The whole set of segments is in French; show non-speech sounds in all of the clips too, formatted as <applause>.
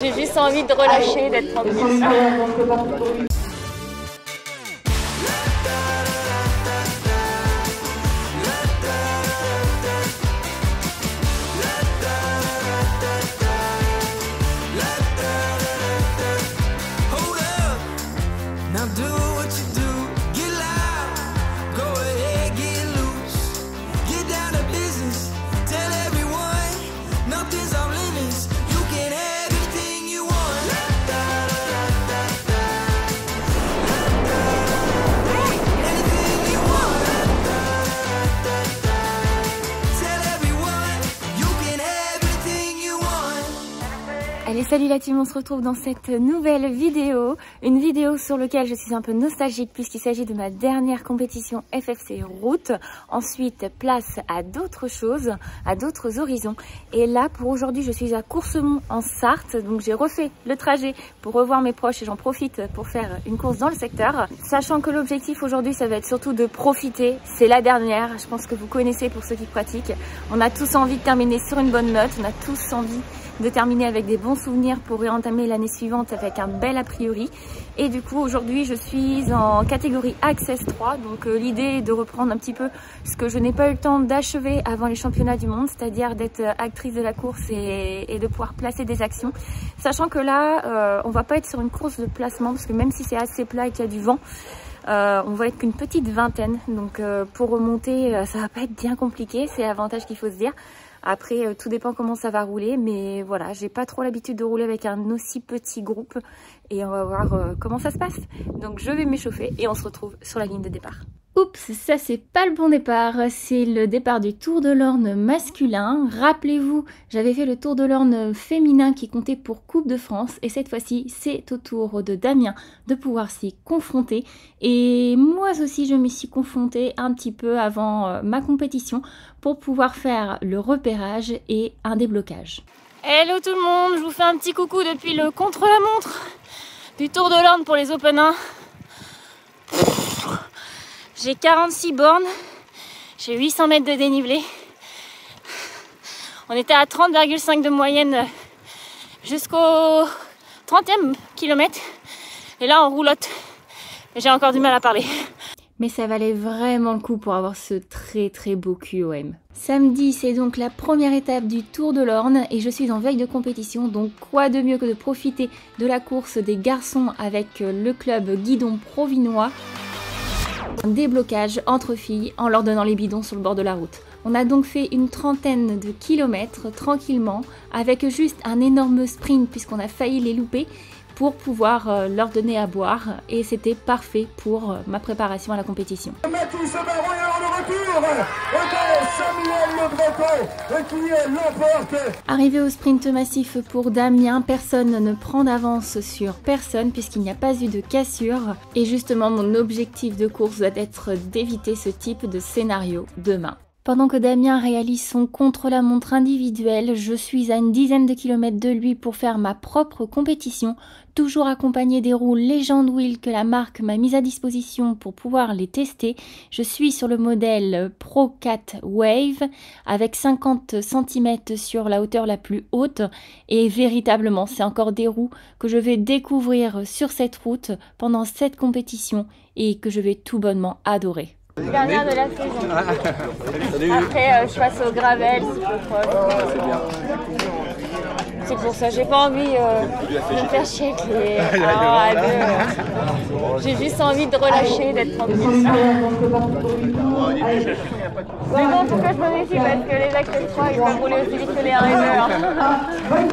J'ai juste envie de relâcher, d'être tranquille. Allez, salut la team, on se retrouve dans cette nouvelle vidéo. Une vidéo sur laquelle je suis un peu nostalgique puisqu'il s'agit de ma dernière compétition FFC route. Ensuite, place à d'autres choses, à d'autres horizons. Et là, pour aujourd'hui, je suis à Coursemont en Sarthe. Donc j'ai refait le trajet pour revoir mes proches et j'en profite pour faire une course dans le secteur. Sachant que l'objectif aujourd'hui, ça va être surtout de profiter. C'est la dernière, je pense que vous connaissez pour ceux qui pratiquent. On a tous envie de terminer sur une bonne note, on a tous envie de terminer avec des bons souvenirs pour réentamer l'année suivante avec un bel a priori. Et du coup, aujourd'hui, je suis en catégorie Access 3. Donc, euh, l'idée est de reprendre un petit peu ce que je n'ai pas eu le temps d'achever avant les championnats du monde, c'est-à-dire d'être actrice de la course et, de pouvoir placer des actions. Sachant que là, euh, on va pas être sur une course de placement parce que même si c'est assez plat et qu'il y a du vent, euh, on va être qu'une petite vingtaine. Donc, euh, pour remonter, ça va pas être bien compliqué. C'est l'avantage qu'il faut se dire. Après, euh, tout dépend comment ça va rouler, mais voilà, j'ai pas trop l'habitude de rouler avec un aussi petit groupe et on va voir euh, comment ça se passe. Donc je vais m'échauffer et on se retrouve sur la ligne de départ. Oups, ça c'est pas le bon départ, c'est le départ du Tour de l'Orne masculin. Rappelez-vous, j'avais fait le Tour de l'Orne féminin qui comptait pour Coupe de France et cette fois-ci c'est au tour de Damien de pouvoir s'y confronter. Et moi aussi je me suis confrontée un petit peu avant euh, ma compétition pour pouvoir faire le repérage et un déblocage. Hello tout le monde, je vous fais un petit coucou depuis le contre-la-montre du Tour de l'Orne pour les Open 1. J'ai 46 bornes, j'ai 800 mètres de dénivelé. On était à 30,5 de moyenne jusqu'au 30e kilomètre. Et là, on roulotte. J'ai encore du mal à parler. Mais ça valait vraiment le coup pour avoir ce très très beau QOM. Samedi, c'est donc la première étape du Tour de l'Orne et je suis en veille de compétition, donc quoi de mieux que de profiter de la course des garçons avec le club Guidon Provinois? Un déblocage entre filles en leur donnant les bidons sur le bord de la route. On a donc fait une trentaine de kilomètres tranquillement avec juste un énorme sprint puisqu'on a failli les louper pour pouvoir euh, leur donner à boire et c'était parfait pour euh, ma préparation à la compétition. Mathis l'emporte Arrivé au sprint massif pour Damien, personne ne prend d'avance sur personne puisqu'il n'y a pas eu de cassure. Et justement, mon objectif de course doit être d'éviter ce type de scénario demain. Pendant que Damien réalise son contre-la-montre individuel, je suis à une dizaine de kilomètres de lui pour faire ma propre compétition, toujours accompagné des roues Legend Wheel que la marque m'a mis à disposition pour pouvoir les tester. Je suis sur le modèle Pro 4 Wave avec 50 cm sur la hauteur la plus haute et véritablement c'est encore des roues que je vais découvrir sur cette route pendant cette compétition et que je vais tout bonnement adorer. Dernière de la saison. Après, euh, je passe au gravel si je C'est pour ça, j'ai pas envie euh, de me faire chier avec les <laughs> 1 à 2. euh. J'ai juste envie de relâcher, d'être tranquille. Mais bon, pourquoi je me méfie Parce que les Access 3, ils peuvent rouler aussi vite que les 1 et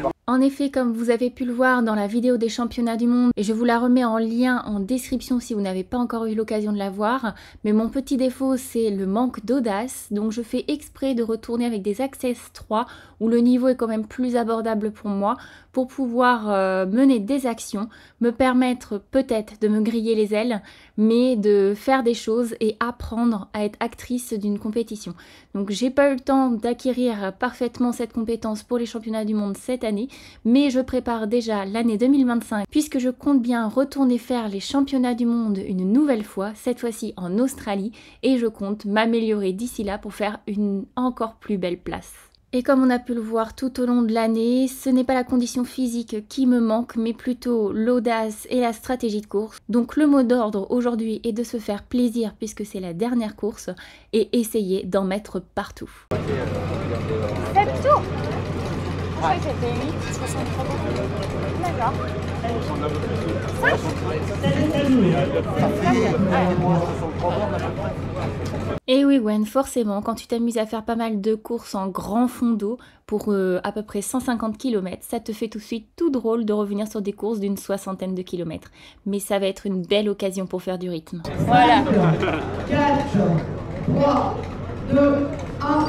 2. En effet, comme vous avez pu le voir dans la vidéo des championnats du monde, et je vous la remets en lien en description si vous n'avez pas encore eu l'occasion de la voir, mais mon petit défaut c'est le manque d'audace, donc je fais exprès de retourner avec des Access 3 où le niveau est quand même plus abordable pour moi pour pouvoir euh, mener des actions, me permettre peut-être de me griller les ailes, mais de faire des choses et apprendre à être actrice d'une compétition. Donc j'ai pas eu le temps d'acquérir parfaitement cette compétence pour les championnats du monde cette année, mais je prépare déjà l'année 2025 puisque je compte bien retourner faire les championnats du monde une nouvelle fois, cette fois-ci en Australie, et je compte m'améliorer d'ici là pour faire une encore plus belle place. Et comme on a pu le voir tout au long de l'année, ce n'est pas la condition physique qui me manque, mais plutôt l'audace et la stratégie de course. Donc le mot d'ordre aujourd'hui est de se faire plaisir puisque c'est la dernière course et essayer d'en mettre partout. D'accord. Et oui, Gwen, forcément, quand tu t'amuses à faire pas mal de courses en grand fond d'eau pour euh, à peu près 150 km, ça te fait tout de suite tout drôle de revenir sur des courses d'une soixantaine de kilomètres. Mais ça va être une belle occasion pour faire du rythme. Voilà. 4, 3, 2, 1,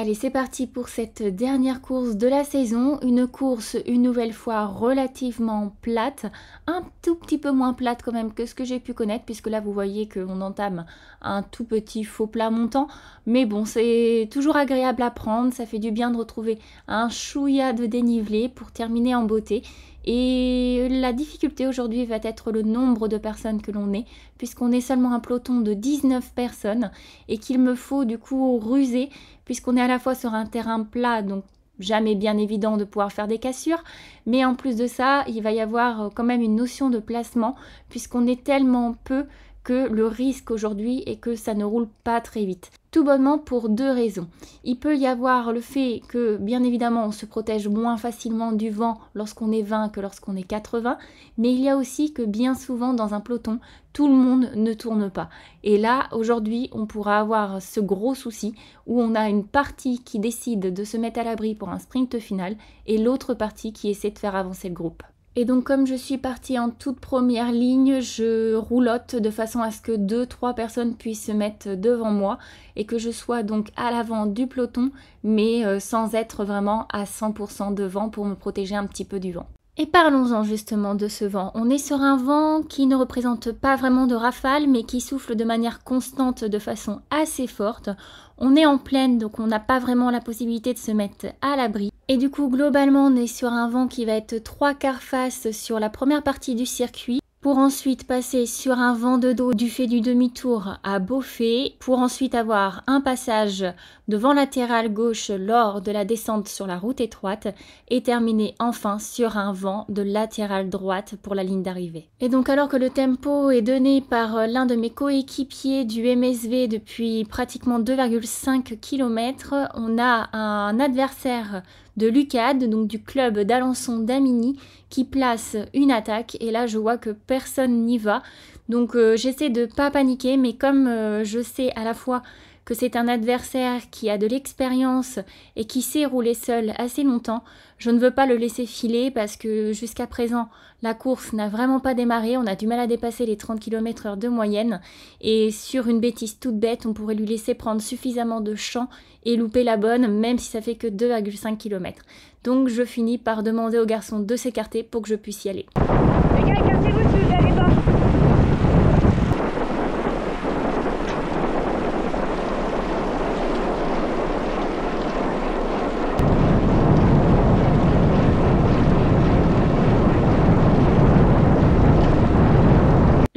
Allez, c'est parti pour cette dernière course de la saison. Une course une nouvelle fois relativement plate, un tout petit peu moins plate quand même que ce que j'ai pu connaître, puisque là vous voyez qu'on entame un tout petit faux plat montant. Mais bon, c'est toujours agréable à prendre, ça fait du bien de retrouver un chouïa de dénivelé pour terminer en beauté. Et la difficulté aujourd'hui va être le nombre de personnes que l'on est, puisqu'on est seulement un peloton de 19 personnes et qu'il me faut du coup ruser, puisqu'on est à la fois sur un terrain plat, donc jamais bien évident de pouvoir faire des cassures, mais en plus de ça, il va y avoir quand même une notion de placement, puisqu'on est tellement peu que le risque aujourd'hui est que ça ne roule pas très vite. Tout bonnement pour deux raisons. Il peut y avoir le fait que, bien évidemment, on se protège moins facilement du vent lorsqu'on est 20 que lorsqu'on est 80, mais il y a aussi que bien souvent dans un peloton, tout le monde ne tourne pas. Et là, aujourd'hui, on pourra avoir ce gros souci où on a une partie qui décide de se mettre à l'abri pour un sprint final et l'autre partie qui essaie de faire avancer le groupe. Et donc comme je suis partie en toute première ligne, je roulotte de façon à ce que 2-3 personnes puissent se mettre devant moi et que je sois donc à l'avant du peloton, mais euh, sans être vraiment à 100% devant pour me protéger un petit peu du vent. Et parlons-en justement de ce vent. On est sur un vent qui ne représente pas vraiment de rafale, mais qui souffle de manière constante de façon assez forte. On est en pleine, donc on n'a pas vraiment la possibilité de se mettre à l'abri. Et du coup, globalement, on est sur un vent qui va être trois quarts face sur la première partie du circuit pour ensuite passer sur un vent de dos du fait du demi-tour à Beaufait, pour ensuite avoir un passage de vent latéral gauche lors de la descente sur la route étroite et terminer enfin sur un vent de latéral droite pour la ligne d'arrivée. Et donc alors que le tempo est donné par l'un de mes coéquipiers du MSV depuis pratiquement 2,5 km, on a un adversaire de l'UCAD, donc du club d'Alençon d'Amini, qui place une attaque. Et là, je vois que personne n'y va. Donc euh, j'essaie de pas paniquer, mais comme euh, je sais à la fois que c'est un adversaire qui a de l'expérience et qui sait rouler seul assez longtemps, je ne veux pas le laisser filer parce que jusqu'à présent, la course n'a vraiment pas démarré, on a du mal à dépasser les 30 km h de moyenne et sur une bêtise toute bête, on pourrait lui laisser prendre suffisamment de champ et louper la bonne même si ça fait que 2,5 km. Donc je finis par demander aux garçons de s'écarter pour que je puisse y aller. Les gars, si vous n'allez pas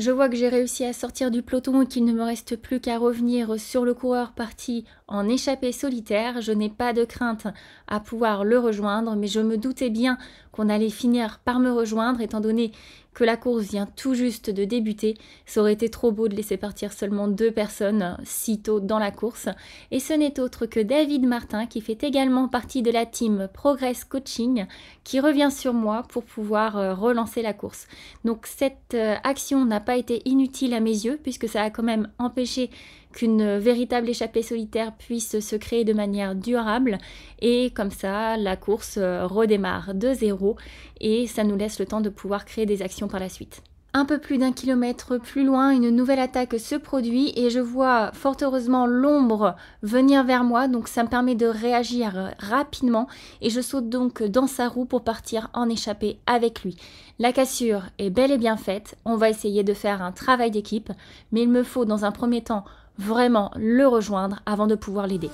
Je que j'ai réussi à sortir du peloton et qu'il ne me reste plus qu'à revenir sur le coureur parti en échappée solitaire. Je n'ai pas de crainte à pouvoir le rejoindre, mais je me doutais bien qu'on allait finir par me rejoindre étant donné que la course vient tout juste de débuter. Ça aurait été trop beau de laisser partir seulement deux personnes si tôt dans la course. Et ce n'est autre que David Martin qui fait également partie de la team Progress Coaching qui revient sur moi pour pouvoir euh, relancer la course. Donc cette euh, action n'a pas été inutile à mes yeux puisque ça a quand même empêché qu'une véritable échappée solitaire puisse se créer de manière durable et comme ça la course euh, redémarre de zéro et ça nous laisse le temps de pouvoir créer des actions par la suite. Un peu plus d'un kilomètre plus loin, une nouvelle attaque se produit et je vois fort heureusement l'ombre venir vers moi, donc ça me permet de réagir rapidement et je saute donc dans sa roue pour partir en échappée avec lui. La cassure est bel et bien faite, on va essayer de faire un travail d'équipe, mais il me faut dans un premier temps vraiment le rejoindre avant de pouvoir l'aider.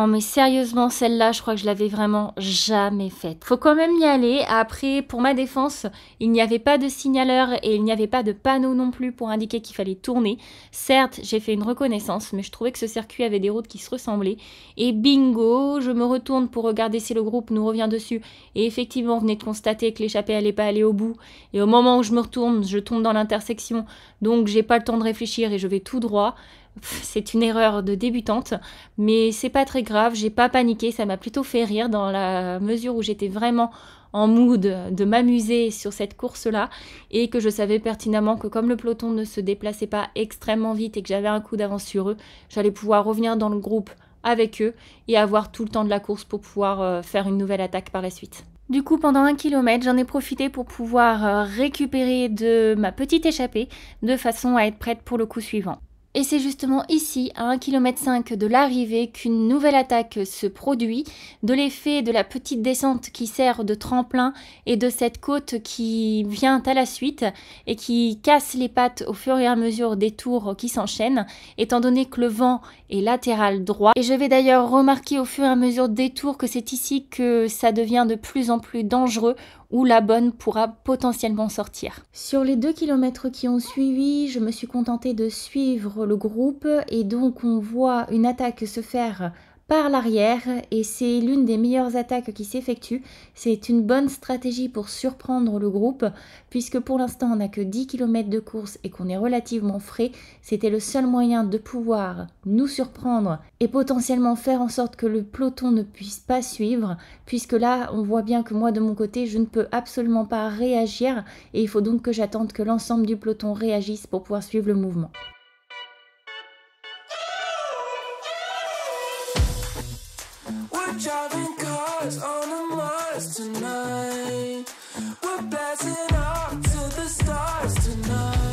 Non, mais sérieusement, celle-là, je crois que je l'avais vraiment jamais faite. Faut quand même y aller. Après, pour ma défense, il n'y avait pas de signaleur et il n'y avait pas de panneau non plus pour indiquer qu'il fallait tourner. Certes, j'ai fait une reconnaissance, mais je trouvais que ce circuit avait des routes qui se ressemblaient. Et bingo, je me retourne pour regarder si le groupe nous revient dessus. Et effectivement, on venait de constater que l'échappée allait pas aller au bout. Et au moment où je me retourne, je tombe dans l'intersection. Donc, j'ai pas le temps de réfléchir et je vais tout droit. C'est une erreur de débutante, mais c'est pas très grave, j'ai pas paniqué, ça m'a plutôt fait rire dans la mesure où j'étais vraiment en mood de m'amuser sur cette course-là et que je savais pertinemment que comme le peloton ne se déplaçait pas extrêmement vite et que j'avais un coup d'avance sur eux, j'allais pouvoir revenir dans le groupe avec eux et avoir tout le temps de la course pour pouvoir euh, faire une nouvelle attaque par la suite. Du coup, pendant un kilomètre, j'en ai profité pour pouvoir euh, récupérer de ma petite échappée de façon à être prête pour le coup suivant. Et c'est justement ici, à 1,5 km de l'arrivée, qu'une nouvelle attaque se produit, de l'effet de la petite descente qui sert de tremplin et de cette côte qui vient à la suite et qui casse les pattes au fur et à mesure des tours qui s'enchaînent, étant donné que le vent est latéral droit. Et je vais d'ailleurs remarquer au fur et à mesure des tours que c'est ici que ça devient de plus en plus dangereux où la bonne pourra potentiellement sortir. Sur les deux kilomètres qui ont suivi, je me suis contentée de suivre le groupe et donc on voit une attaque se faire par l'arrière et c'est l'une des meilleures attaques qui s'effectue. C'est une bonne stratégie pour surprendre le groupe puisque pour l'instant on n'a que 10 km de course et qu'on est relativement frais. C'était le seul moyen de pouvoir nous surprendre et potentiellement faire en sorte que le peloton ne puisse pas suivre puisque là on voit bien que moi de mon côté je ne peux absolument pas réagir et il faut donc que j'attende que l'ensemble du peloton réagisse pour pouvoir suivre le mouvement.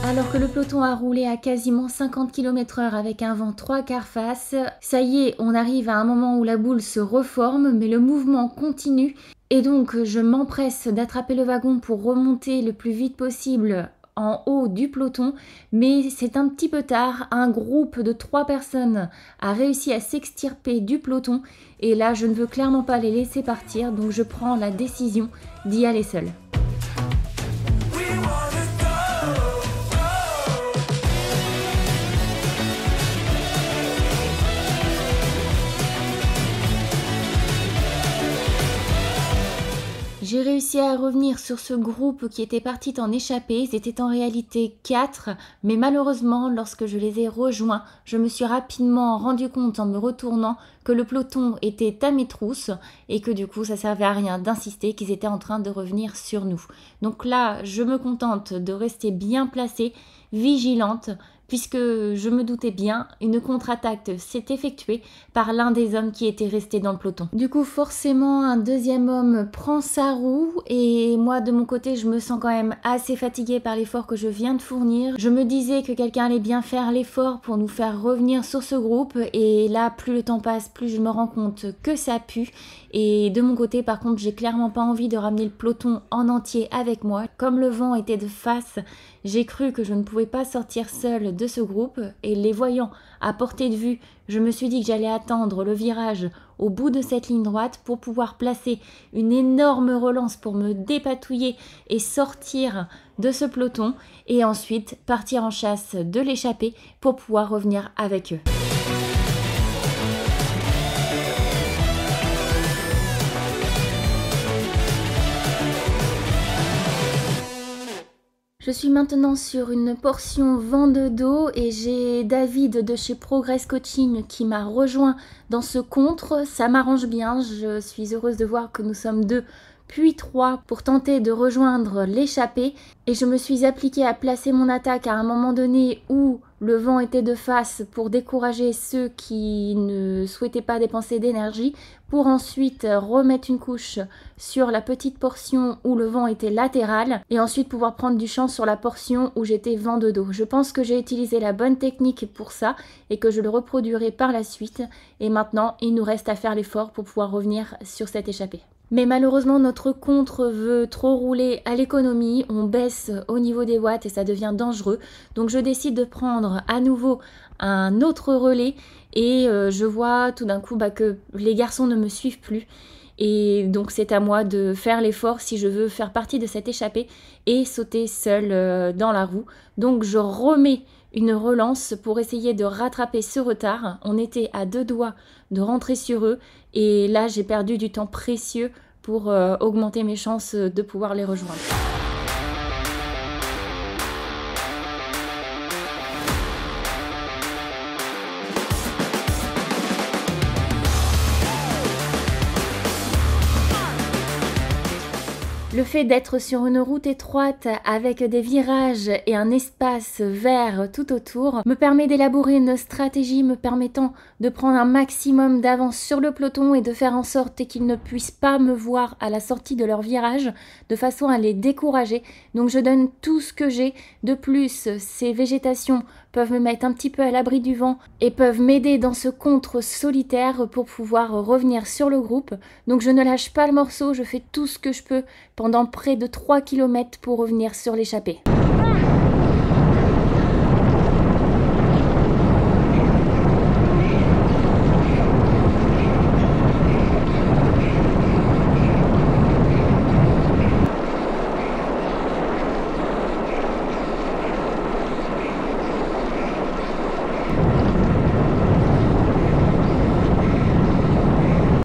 Alors que le peloton a roulé à quasiment 50 km h avec un vent 3 quarts face, ça y est, on arrive à un moment où la boule se reforme, mais le mouvement continue. Et donc je m'empresse d'attraper le wagon pour remonter le plus vite possible en haut du peloton, mais c'est un petit peu tard. Un groupe de trois personnes a réussi à s'extirper du peloton et là je ne veux clairement pas les laisser partir, donc je prends la décision d'y aller seule. J'ai réussi à revenir sur ce groupe qui était parti en échappée. C'était en réalité quatre, mais malheureusement, lorsque je les ai rejoints, je me suis rapidement rendu compte en me retournant que le peloton était à mes trousses et que du coup, ça servait à rien d'insister qu'ils étaient en train de revenir sur nous. Donc là, je me contente de rester bien placée, vigilante, puisque je me doutais bien, une contre-attaque s'est effectuée par l'un des hommes qui était resté dans le peloton. Du coup, forcément, un deuxième homme prend sa roue et moi, de mon côté, je me sens quand même assez fatiguée par l'effort que je viens de fournir. Je me disais que quelqu'un allait bien faire l'effort pour nous faire revenir sur ce groupe et là, plus le temps passe, plus je me rends compte que ça pue et de mon côté, par contre, j'ai clairement pas envie de ramener le peloton en entier avec moi. Comme le vent était de face, j'ai cru que je ne pouvais pas sortir seule de ce groupe et les voyant à portée de vue, je me suis dit que j'allais attendre le virage au bout de cette ligne droite pour pouvoir placer une énorme relance pour me dépatouiller et sortir de ce peloton et ensuite partir en chasse de l'échappée pour pouvoir revenir avec eux. Je suis maintenant sur une portion vent de dos et j'ai David de chez Progress Coaching qui m'a rejoint dans ce contre. Ça m'arrange bien, je suis heureuse de voir que nous sommes deux puis trois pour tenter de rejoindre l'échappée et je me suis appliquée à placer mon attaque à un moment donné où le vent était de face pour décourager ceux qui ne souhaitaient pas dépenser d'énergie, pour ensuite remettre une couche sur la petite portion où le vent était latéral, et ensuite pouvoir prendre du champ sur la portion où j'étais vent de dos. Je pense que j'ai utilisé la bonne technique pour ça et que je le reproduirai par la suite. Et maintenant, il nous reste à faire l'effort pour pouvoir revenir sur cette échappée. Mais malheureusement, notre contre veut trop rouler à l'économie, on baisse au niveau des watts et ça devient dangereux. Donc je décide de prendre à nouveau un autre relais et euh, je vois tout d'un coup bah, que les garçons ne me suivent plus. Et donc c'est à moi de faire l'effort si je veux faire partie de cette échappée et sauter seule euh, dans la roue. Donc je remets une relance pour essayer de rattraper ce retard. On était à deux doigts de rentrer sur eux et là j'ai perdu du temps précieux pour euh, augmenter mes chances de pouvoir les rejoindre. Le fait d'être sur une route étroite avec des virages et un espace vert tout autour me permet d'élaborer une stratégie me permettant de prendre un maximum d'avance sur le peloton et de faire en sorte qu'ils ne puissent pas me voir à la sortie de leur virage de façon à les décourager. Donc je donne tout ce que j'ai. De plus, ces végétations peuvent me mettre un petit peu à l'abri du vent et peuvent m'aider dans ce contre solitaire pour pouvoir revenir sur le groupe. Donc je ne lâche pas le morceau, je fais tout ce que je peux pendant près de 3 km pour revenir sur l'échappée.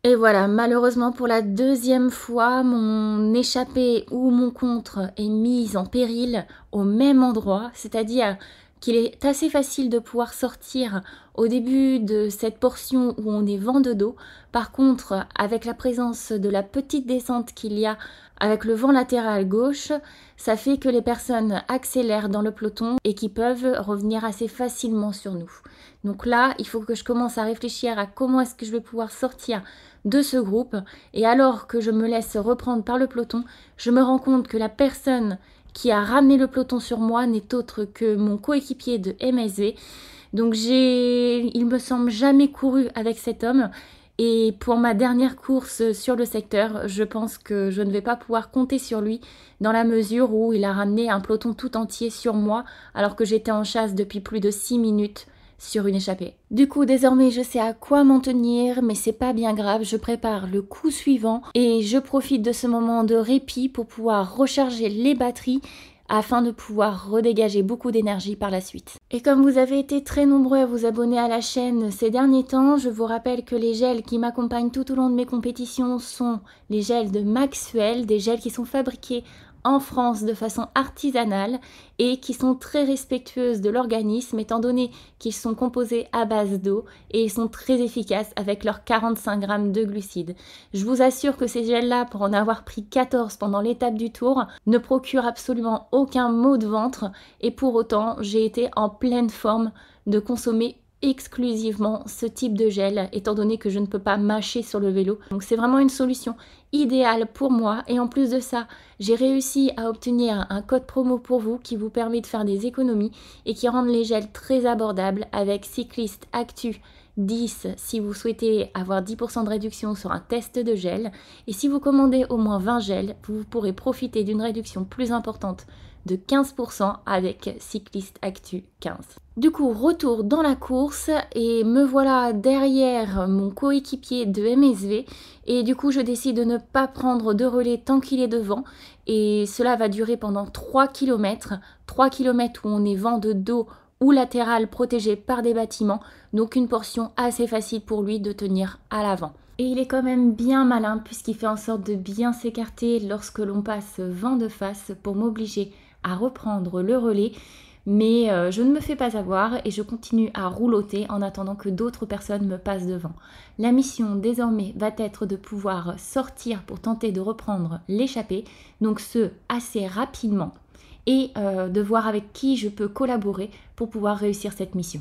Et voilà, malheureusement pour la deuxième fois, mon échappée ou mon contre est mise en péril au même endroit, c'est-à-dire qu'il est assez facile de pouvoir sortir au début de cette portion où on est vent de dos. Par contre, avec la présence de la petite descente qu'il y a avec le vent latéral gauche, ça fait que les personnes accélèrent dans le peloton et qui peuvent revenir assez facilement sur nous. Donc là, il faut que je commence à réfléchir à comment est-ce que je vais pouvoir sortir de ce groupe. Et alors que je me laisse reprendre par le peloton, je me rends compte que la personne qui a ramené le peloton sur moi n'est autre que mon coéquipier de MSV. Donc j'ai, il me semble, jamais couru avec cet homme. Et pour ma dernière course sur le secteur, je pense que je ne vais pas pouvoir compter sur lui dans la mesure où il a ramené un peloton tout entier sur moi alors que j'étais en chasse depuis plus de 6 minutes sur une échappée. Du coup, désormais, je sais à quoi m'en tenir, mais c'est pas bien grave, je prépare le coup suivant et je profite de ce moment de répit pour pouvoir recharger les batteries afin de pouvoir redégager beaucoup d'énergie par la suite. Et comme vous avez été très nombreux à vous abonner à la chaîne ces derniers temps, je vous rappelle que les gels qui m'accompagnent tout au long de mes compétitions sont les gels de Maxwell, des gels qui sont fabriqués en France de façon artisanale et qui sont très respectueuses de l'organisme étant donné qu'ils sont composés à base d'eau et ils sont très efficaces avec leurs 45 grammes de glucides. Je vous assure que ces gels-là, pour en avoir pris 14 pendant l'étape du tour, ne procurent absolument aucun maux de ventre et pour autant j'ai été en pleine forme de consommer exclusivement ce type de gel étant donné que je ne peux pas mâcher sur le vélo. Donc c'est vraiment une solution idéale pour moi et en plus de ça j'ai réussi à obtenir un code promo pour vous qui vous permet de faire des économies et qui rend les gels très abordables avec Cyclist Actu 10 si vous souhaitez avoir 10% de réduction sur un test de gel et si vous commandez au moins 20 gels vous pourrez profiter d'une réduction plus importante de 15% avec Cyclist Actu 15. Du coup, retour dans la course et me voilà derrière mon coéquipier de MSV et du coup je décide de ne pas prendre de relais tant qu'il est devant et cela va durer pendant 3 km, 3 km où on est vent de dos ou latéral protégé par des bâtiments, donc une portion assez facile pour lui de tenir à l'avant. Et il est quand même bien malin puisqu'il fait en sorte de bien s'écarter lorsque l'on passe vent de face pour m'obliger à reprendre le relais. Mais euh, je ne me fais pas avoir et je continue à rouloter en attendant que d'autres personnes me passent devant. La mission désormais va être de pouvoir sortir pour tenter de reprendre l'échappée, donc ce assez rapidement, et euh, de voir avec qui je peux collaborer pour pouvoir réussir cette mission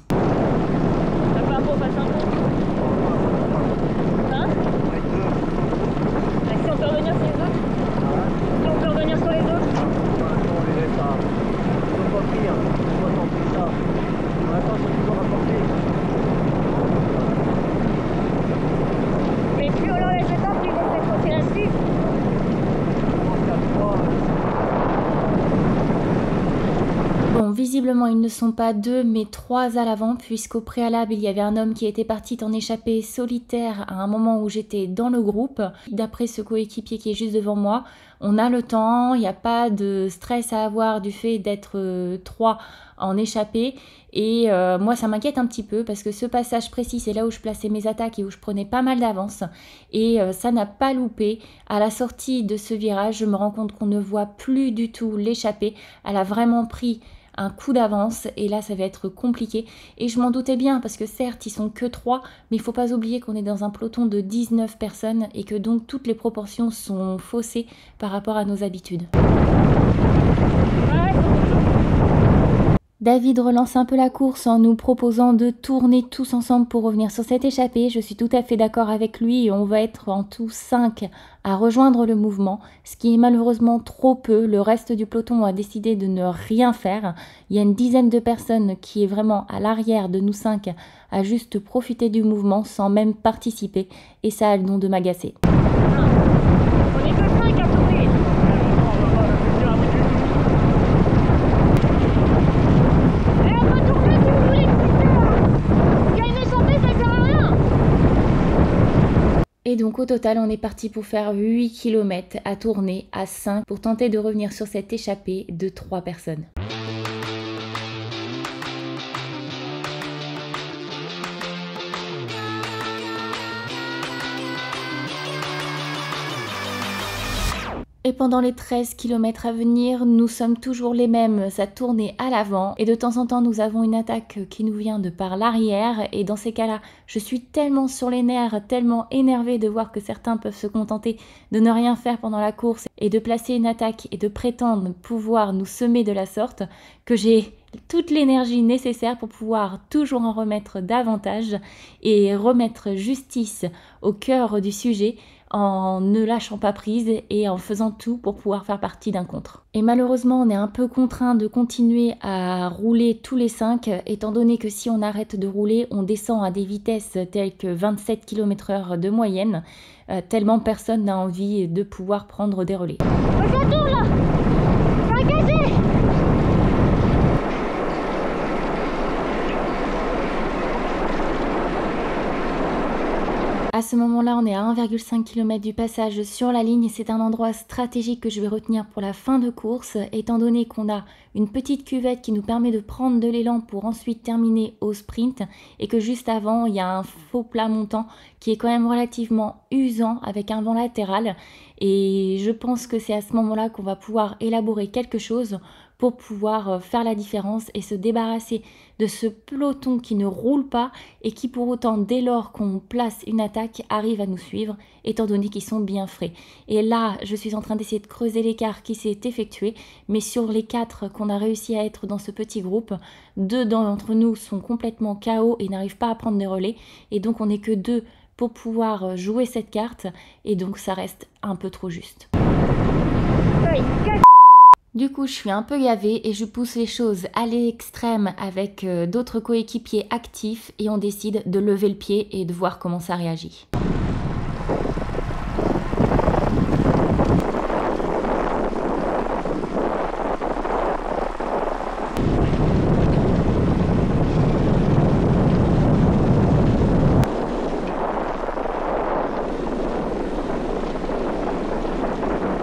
vont peut-être continuer à suivre. Visiblement, ils ne sont pas deux, mais trois à l'avant, puisqu'au préalable, il y avait un homme qui était parti en échappée solitaire à un moment où j'étais dans le groupe. D'après ce coéquipier qui est juste devant moi, on a le temps, il n'y a pas de stress à avoir du fait d'être euh, trois en échappée. Et euh, moi, ça m'inquiète un petit peu parce que ce passage précis, c'est là où je plaçais mes attaques et où je prenais pas mal d'avance. Et euh, ça n'a pas loupé. À la sortie de ce virage, je me rends compte qu'on ne voit plus du tout l'échappée. Elle a vraiment pris un coup d'avance et là ça va être compliqué et je m'en doutais bien parce que certes ils sont que 3 mais il faut pas oublier qu'on est dans un peloton de 19 personnes et que donc toutes les proportions sont faussées par rapport à nos habitudes. David relance un peu la course en nous proposant de tourner tous ensemble pour revenir sur cette échappée. Je suis tout à fait d'accord avec lui et on va être en tout 5 à rejoindre le mouvement, ce qui est malheureusement trop peu. Le reste du peloton a décidé de ne rien faire. Il y a une dizaine de personnes qui est vraiment à l'arrière de nous 5 à juste profiter du mouvement sans même participer et ça a le nom de m'agacer. Et donc au total, on est parti pour faire 8 km à tourner à 5 pour tenter de revenir sur cette échappée de 3 personnes. Et pendant les 13 km à venir, nous sommes toujours les mêmes, ça tournait à l'avant et de temps en temps nous avons une attaque qui nous vient de par l'arrière. Et dans ces cas-là, je suis tellement sur les nerfs, tellement énervée de voir que certains peuvent se contenter de ne rien faire pendant la course et de placer une attaque et de prétendre pouvoir nous semer de la sorte que j'ai toute l'énergie nécessaire pour pouvoir toujours en remettre davantage et remettre justice au cœur du sujet en ne lâchant pas prise et en faisant tout pour pouvoir faire partie d'un contre. Et malheureusement, on est un peu contraint de continuer à rouler tous les 5, étant donné que si on arrête de rouler, on descend à des vitesses telles que 27 km/h de moyenne, euh, tellement personne n'a envie de pouvoir prendre des relais. À ce moment-là, on est à 1,5 km du passage sur la ligne. C'est un endroit stratégique que je vais retenir pour la fin de course, étant donné qu'on a une petite cuvette qui nous permet de prendre de l'élan pour ensuite terminer au sprint, et que juste avant, il y a un faux plat montant qui est quand même relativement usant avec un vent latéral. Et je pense que c'est à ce moment-là qu'on va pouvoir élaborer quelque chose pour pouvoir euh, faire la différence et se débarrasser de ce peloton qui ne roule pas et qui pour autant dès lors qu'on place une attaque arrive à nous suivre étant donné qu'ils sont bien frais. Et là je suis en train d'essayer de creuser l'écart qui s'est effectué mais sur les quatre qu'on a réussi à être dans ce petit groupe, deux d'entre nous sont complètement KO et n'arrivent pas à prendre des relais et donc on n'est que deux pour pouvoir jouer cette carte et donc ça reste un peu trop juste. Du coup, je suis un peu gavée et je pousse les choses à l'extrême avec euh, d'autres coéquipiers actifs et on décide de lever le pied et de voir comment ça réagit.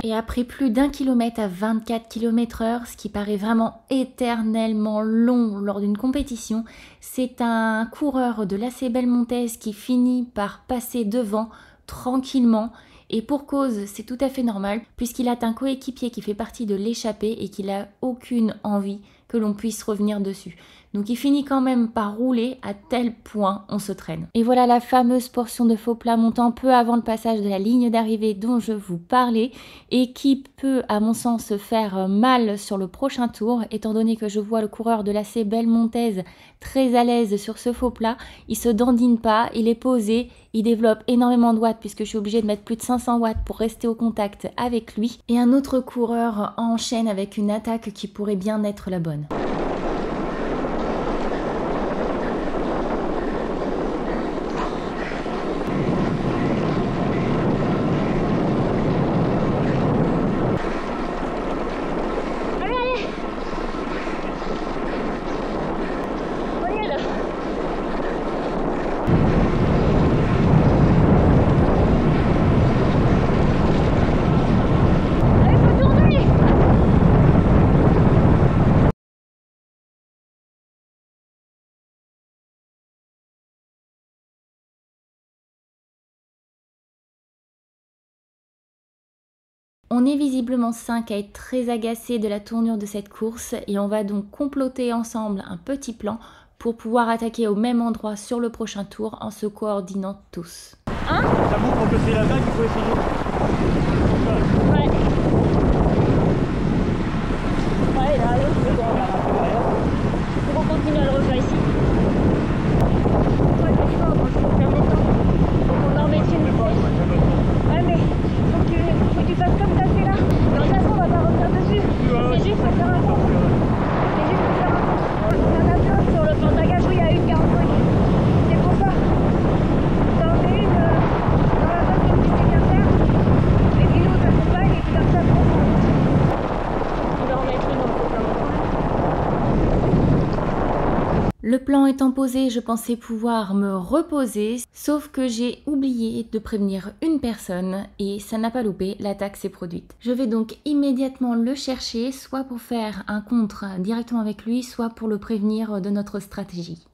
Et plus d'un kilomètre à 24 km heure, ce qui paraît vraiment éternellement long lors d'une compétition, c'est un coureur de l'AC Belmontaise qui finit par passer devant tranquillement et pour cause, c'est tout à fait normal puisqu'il a un coéquipier qui fait partie de l'échappée et qu'il a aucune envie que l'on puisse revenir dessus. Donc il finit quand même par rouler à tel point on se traîne. Et voilà la fameuse portion de faux plat montant peu avant le passage de la ligne d'arrivée dont je vous parlais et qui peut à mon sens faire mal sur le prochain tour étant donné que je vois le coureur de la C Belmontaise très à l'aise sur ce faux plat. Il se dandine pas, il est posé, il développe énormément de watts puisque je suis obligée de mettre plus de 500 watts pour rester au contact avec lui. Et un autre coureur enchaîne avec une attaque qui pourrait bien être la bonne. On est visiblement 5 à être très agacés de la tournure de cette course et on va donc comploter ensemble un petit plan pour pouvoir attaquer au même endroit sur le prochain tour en se coordinant tous. Essayer. Ouais. Ouais, là, là, je vais On va continuer à le refaire ici. Ouais, c'est fort, donc il faut faire longtemps. Donc on en met une Ouais, mais faut que, tu, faut que tu fasses comme t'as fait là. De toute façon, on va pas revenir dessus. C'est juste pour faire un tour. C'est juste pour faire un tour. Il y en a plein sur le plan d'agage où il y a une 45. C'est pour ça. T'en mets une euh, dans la zone que tu sais bien faire. Et puis nous, on t'accompagne et puis comme ça, on on va en mettre une au fond, comme ça. Le je pensais pouvoir me reposer, sauf que j'ai oublié de prévenir une personne et ça n'a pas loupé, l'attaque s'est produite. Je vais donc immédiatement le chercher, soit pour faire un contre directement avec lui, soit pour le prévenir de notre stratégie.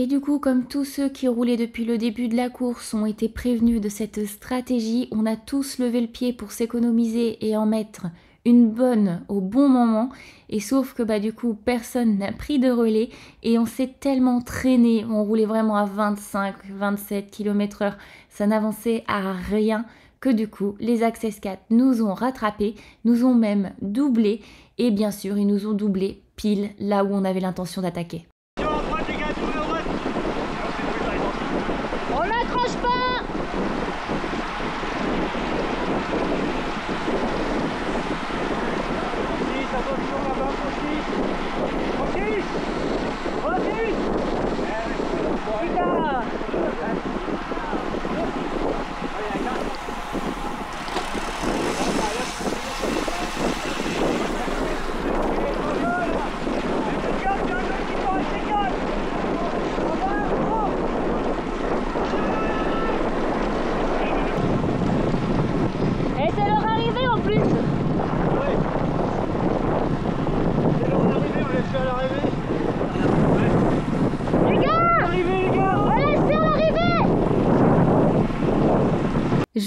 Et du coup, comme tous ceux qui roulaient depuis le début de la course ont été prévenus de cette stratégie, on a tous levé le pied pour s'économiser et en mettre une bonne au bon moment. Et sauf que bah du coup, personne n'a pris de relais et on s'est tellement traîné. On roulait vraiment à 25, 27 km heure. Ça n'avançait à rien que du coup, les Access 4 nous ont rattrapés, nous ont même doublé et bien sûr, ils nous ont doublé pile là où on avait l'intention d'attaquer. Sur la droite, les gars, sur la droite. On n'accroche pas Francis, attention là-bas, Francis. Francis Francis Putain Et c'est leur arrivée en plus Les gars Allez, sur l'arrivée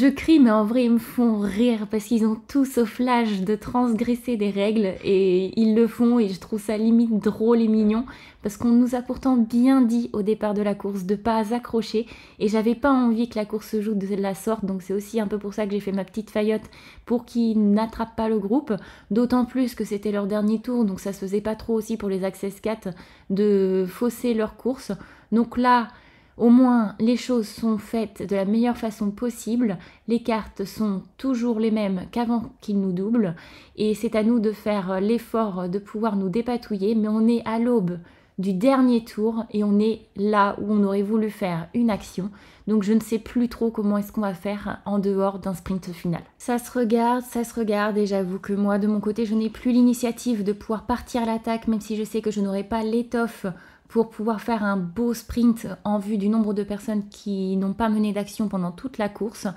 Je crie, mais en vrai, ils me font rire parce qu'ils ont tous au flash de transgresser des règles et ils le font et je trouve ça limite drôle et mignon parce qu'on nous a pourtant bien dit au départ de la course de pas accrocher et j'avais pas envie que la course se joue de la sorte donc c'est aussi un peu pour ça que j'ai fait ma petite faillotte pour qu'ils n'attrapent pas le groupe d'autant plus que c'était leur dernier tour donc ça se faisait pas trop aussi pour les Access 4 de fausser leur course. Donc là au moins, les choses sont faites de la meilleure façon possible. Les cartes sont toujours les mêmes qu'avant qu'ils nous doublent. Et c'est à nous de faire l'effort de pouvoir nous dépatouiller. Mais on est à l'aube du dernier tour et on est là où on aurait voulu faire une action. Donc je ne sais plus trop comment est-ce qu'on va faire en dehors d'un sprint final. Ça se regarde, ça se regarde et j'avoue que moi de mon côté je n'ai plus l'initiative de pouvoir partir l'attaque même si je sais que je n'aurai pas l'étoffe pour pouvoir faire un beau sprint en vue du nombre de personnes qui n'ont pas mené d'action pendant toute la course.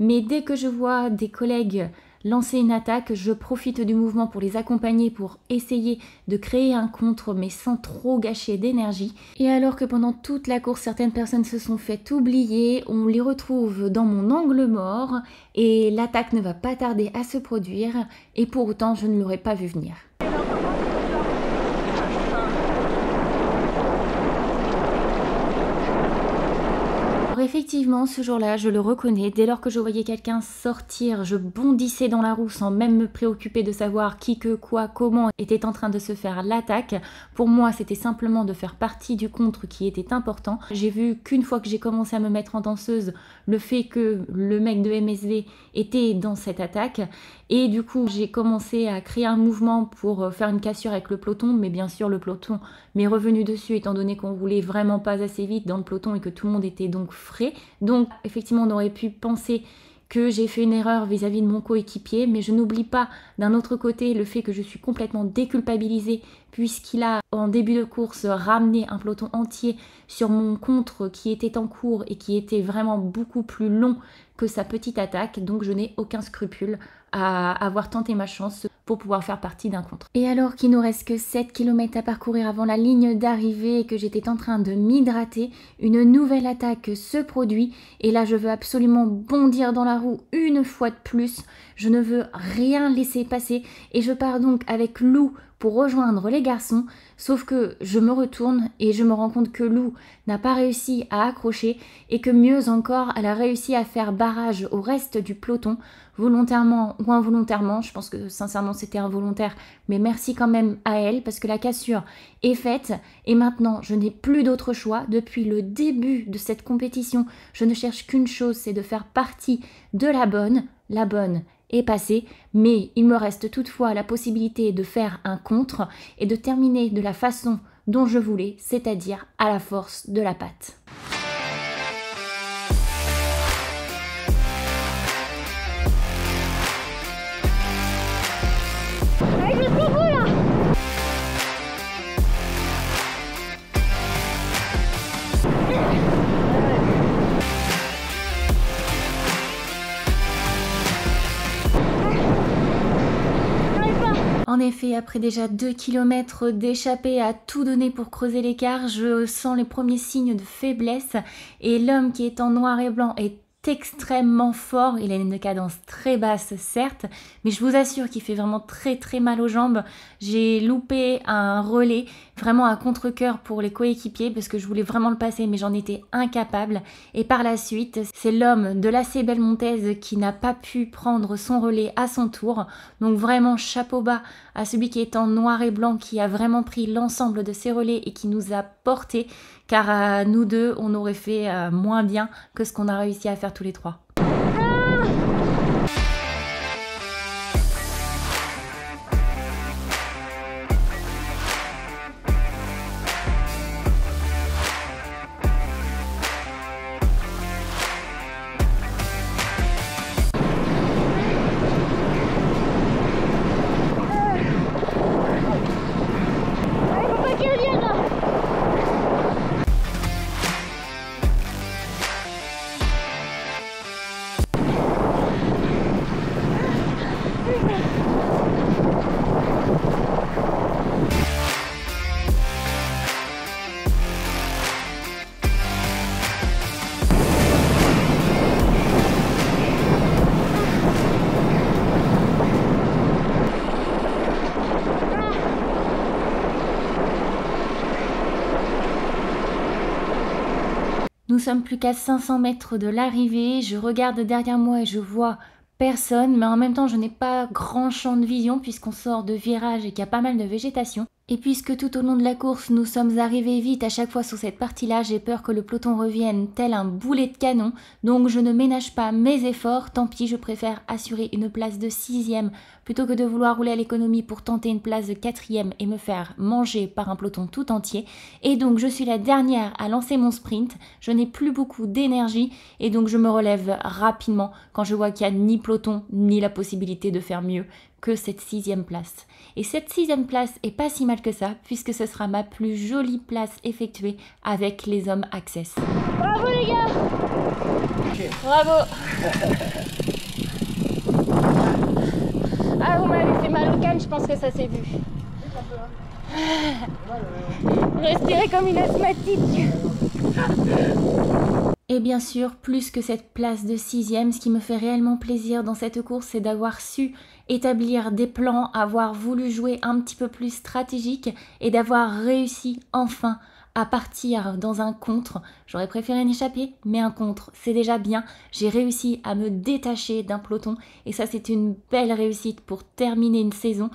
Mais dès que je vois des collègues lancer une attaque, je profite du mouvement pour les accompagner, pour essayer de créer un contre, mais sans trop gâcher d'énergie. Et alors que pendant toute la course, certaines personnes se sont fait oublier, on les retrouve dans mon angle mort, et l'attaque ne va pas tarder à se produire, et pour autant, je ne l'aurais pas vu venir. Alors effectivement, ce jour-là, je le reconnais, dès lors que je voyais quelqu'un sortir, je bondissais dans la roue sans même me préoccuper de savoir qui, que, quoi, comment était en train de se faire l'attaque. Pour moi, c'était simplement de faire partie du contre qui était important. J'ai vu qu'une fois que j'ai commencé à me mettre en danseuse, le fait que le mec de MSV était dans cette attaque. Et du coup, j'ai commencé à créer un mouvement pour euh, faire une cassure avec le peloton, mais bien sûr, le peloton m'est revenu dessus étant donné qu'on roulait vraiment pas assez vite dans le peloton et que tout le monde était donc frais. Donc, effectivement, on aurait pu penser que j'ai fait une erreur vis-à-vis de mon coéquipier, mais je n'oublie pas d'un autre côté le fait que je suis complètement déculpabilisée puisqu'il a en début de course ramené un peloton entier sur mon contre qui était en cours et qui était vraiment beaucoup plus long que sa petite attaque, donc je n'ai aucun scrupule à avoir tenté ma chance pour pouvoir faire partie d'un contre. Et alors qu'il nous reste que 7 km à parcourir avant la ligne d'arrivée et que j'étais en train de m'hydrater, une nouvelle attaque se produit et là je veux absolument bondir dans la roue une fois de plus. Je ne veux rien laisser passer et je pars donc avec Lou pour rejoindre les garçons, sauf que je me retourne et je me rends compte que Lou n'a pas réussi à accrocher et que mieux encore, elle a réussi à faire barrage au reste du peloton, volontairement ou involontairement. Je pense que sincèrement c'était involontaire, mais merci quand même à elle parce que la cassure est faite et maintenant je n'ai plus d'autre choix. Depuis le début de cette compétition, je ne cherche qu'une chose, c'est de faire partie de la bonne. La bonne est passé, mais il me reste toutefois la possibilité de faire un contre et de terminer de la façon dont je voulais, c'est-à-dire à la force de la patte. Après déjà 2 km d'échappée à tout donner pour creuser l'écart, je sens les premiers signes de faiblesse et l'homme qui est en noir et blanc est extrêmement fort, il a une cadence très basse certes, mais je vous assure qu'il fait vraiment très très mal aux jambes. J'ai loupé un relais, vraiment à contre-coeur pour les coéquipiers parce que je voulais vraiment le passer mais j'en étais incapable. Et par la suite, c'est l'homme de l'AC Belmontaise qui n'a pas pu prendre son relais à son tour. Donc vraiment chapeau bas à celui qui est en noir et blanc qui a vraiment pris l'ensemble de ses relais et qui nous a porté car nous deux, on aurait fait euh, moins bien que ce qu'on a réussi à faire tous les trois. Nous sommes plus qu'à 500 mètres de l'arrivée. Je regarde derrière moi et je vois personne, mais en même temps, je n'ai pas grand champ de vision puisqu'on sort de virage et qu'il y a pas mal de végétation. Et puisque tout au long de la course, nous sommes arrivés vite à chaque fois sur cette partie-là, j'ai peur que le peloton revienne tel un boulet de canon, donc je ne ménage pas mes efforts, tant pis, je préfère assurer une place de sixième plutôt que de vouloir rouler à l'économie pour tenter une place de quatrième et me faire manger par un peloton tout entier. Et donc je suis la dernière à lancer mon sprint, je n'ai plus beaucoup d'énergie et donc je me relève rapidement quand je vois qu'il n'y a ni peloton ni la possibilité de faire mieux que cette sixième place. Et cette sixième place est pas si mal que ça, puisque ce sera ma plus jolie place effectuée avec les hommes Access. Bravo les gars Bravo <laughs> Ah, vous m'avez mal au je pense que ça s'est vu. Respirer comme une asthmatique. Et bien sûr, plus que cette place de sixième, ce qui me fait réellement plaisir dans cette course, c'est d'avoir su établir des plans, avoir voulu jouer un petit peu plus stratégique et d'avoir réussi enfin à partir dans un contre. J'aurais préféré un échappé, mais un contre, c'est déjà bien. J'ai réussi à me détacher d'un peloton et ça c'est une belle réussite pour terminer une saison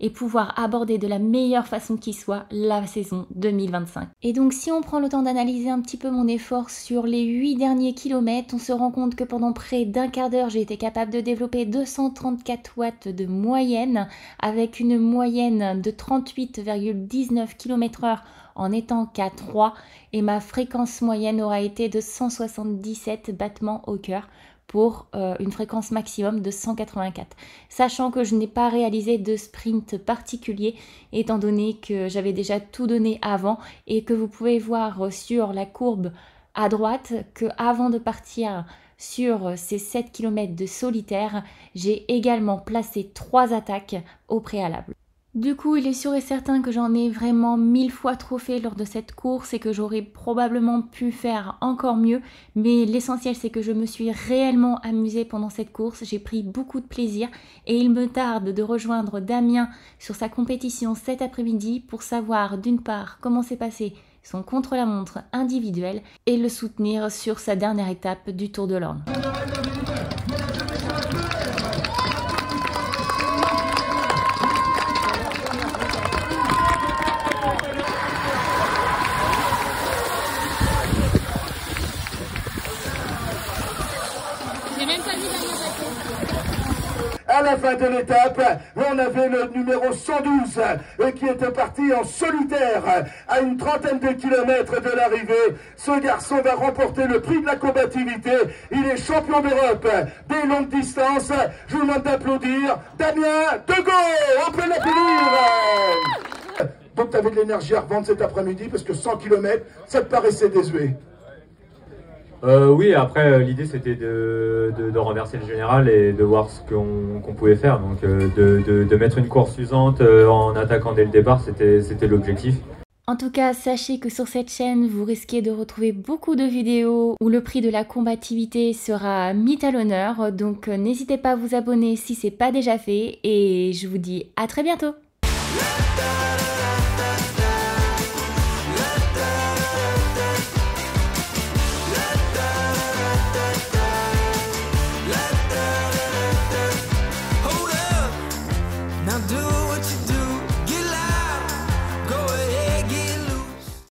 et pouvoir aborder de la meilleure façon qui soit la saison 2025. Et donc si on prend le temps d'analyser un petit peu mon effort sur les 8 derniers kilomètres, on se rend compte que pendant près d'un quart d'heure, j'ai été capable de développer 234 watts de moyenne avec une moyenne de 38,19 km/h en étant qu'à 3 et ma fréquence moyenne aura été de 177 battements au cœur pour euh, une fréquence maximum de 184. Sachant que je n'ai pas réalisé de sprint particulier étant donné que j'avais déjà tout donné avant et que vous pouvez voir sur la courbe à droite que avant de partir sur ces 7 km de solitaire, j'ai également placé trois attaques au préalable. Du coup, il est sûr et certain que j'en ai vraiment mille fois trop fait lors de cette course et que j'aurais probablement pu faire encore mieux. Mais l'essentiel, c'est que je me suis réellement amusée pendant cette course. J'ai pris beaucoup de plaisir et il me tarde de rejoindre Damien sur sa compétition cet après-midi pour savoir d'une part comment s'est passé son contre-la-montre individuel et le soutenir sur sa dernière étape du Tour de l'Orne. À la fin de l'étape, on avait le numéro 112 euh, qui était parti en solitaire à une trentaine de kilomètres de l'arrivée. Ce garçon va remporter le prix de la combativité. Il est champion d'Europe des longues distances. Je vous demande d'applaudir Damien Degault. On peut l'applaudir. Donc tu avais de l'énergie à revendre cet après-midi parce que 100 km, ça te paraissait désuet. Euh, oui, après euh, l'idée c'était de, de, renverser le général et de voir ce qu'on pouvait faire. Donc euh, de, de, mettre une course usante en attaquant dès le départ, c'était l'objectif. En tout cas, sachez que sur cette chaîne, vous risquez de retrouver beaucoup de vidéos où le prix de la combativité sera mis à l'honneur. Donc n'hésitez pas à vous abonner si c'est pas déjà fait et je vous dis à très bientôt.